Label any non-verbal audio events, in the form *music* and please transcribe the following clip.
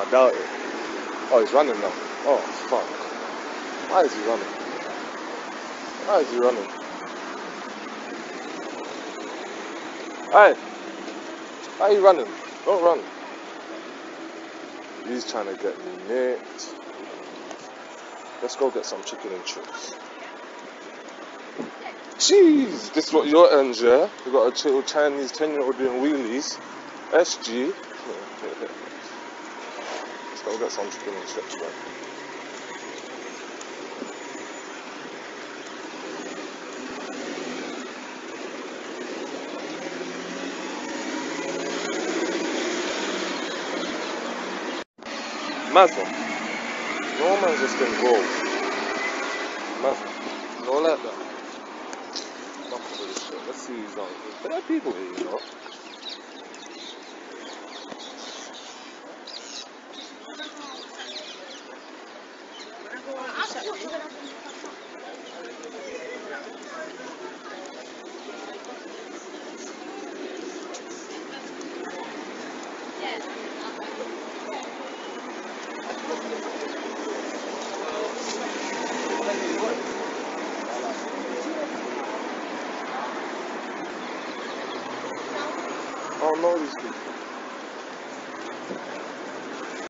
I doubt it. Oh, he's running now. Oh, fuck. Why is he running? Why is he running? Hey! Why are you running? Don't run. He's trying to get me nicked. Let's go get some chicken and chips. Jeez, this is what your ends, yeah? We got a little Chinese 10 year old doing wheelies. SG. *laughs* Let's go get some chicken and man. Mazda. No man just can go. Mazda. No like that. Enough of this shit. Let's see who's on. There are people here, you know. Oh, I don't know these people.